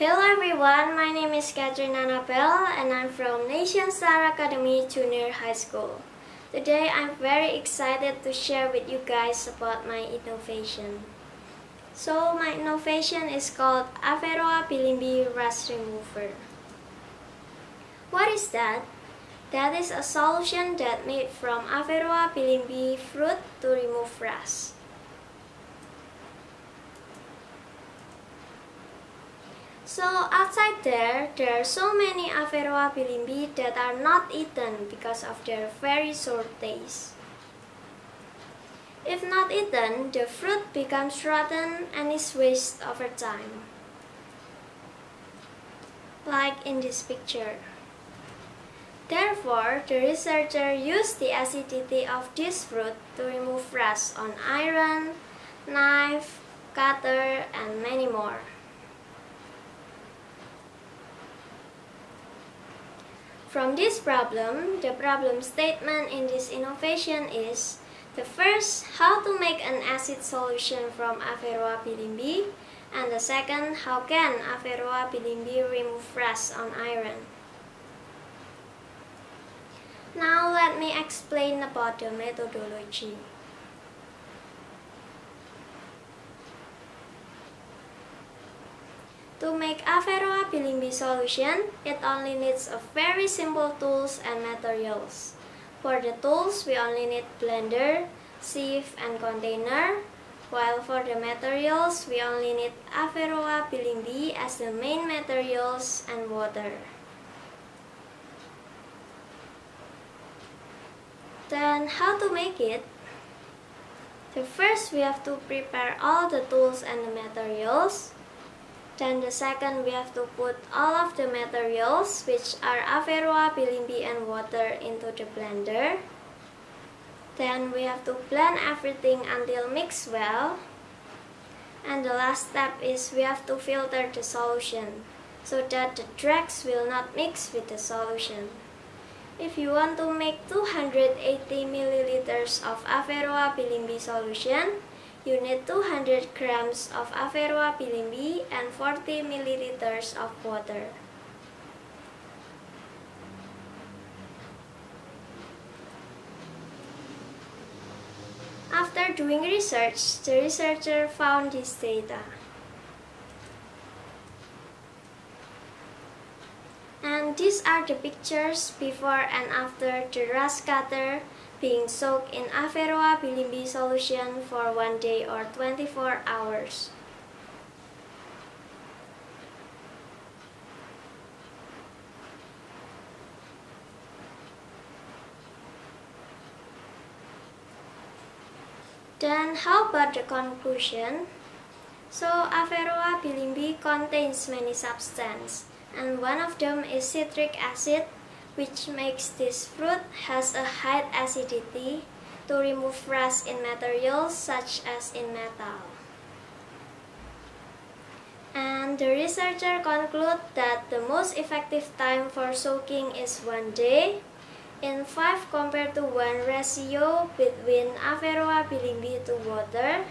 Hello everyone, my name is Catrine Annabel and I'm from Nation Star Academy Junior High School. Today I'm very excited to share with you guys about my innovation. So my innovation is called Averrhoa Bilimbi Rust Remover. What is that? That is a solution that made from Averrhoa Bilimbi fruit to remove rust. So outside there, there are so many Averrhoa bilimbi that are not eaten because of their very sour taste. If not eaten, the fruit becomes rotten and is wasted over time. Like in this picture. Therefore, the researcher used the acidity of this fruit to remove rust on iron, knife, cutter, and many more. From this problem, the problem statement in this innovation is the first, how to make an acid solution from Averrhoa bilimbi, and the second, how can Averrhoa bilimbi remove rust on iron. Now let me explain about the methodology. To make Averrhoa bilimbi solution, it only needs a very simple tools and materials. For the tools, we only need blender, sieve, and container, while for the materials, we only need Averrhoa bilimbi as the main materials and water. Then, how to make it? The first, we have to prepare all the tools and the materials. Then the second, we have to put all of the materials, which are Averrhoa, bilimbi, and water into the blender. Then we have to blend everything until mixed well. And the last step is we have to filter the solution, so that the dregs will not mix with the solution. If you want to make 280 milliliters of Averrhoa bilimbi solution, you need 200 grams of Averrhoa bilimbi and 40 milliliters of water. After doing research, the researcher found this data. And these are the pictures before and after the rust cutter being soaked in Averrhoa bilimbi solution for one day or 24 hours. Then how about the conclusion? So Averrhoa bilimbi contains many substances and one of them is citric acid which makes this fruit has a high acidity to remove rust in materials such as in metal. And the researcher conclude that the most effective time for soaking is one day in 5 compared to 1 ratio between Averrhoa bilimbi to water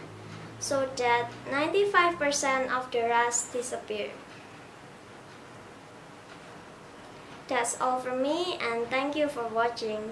so that 95% of the rust disappeared. That's all from me and thank you for watching.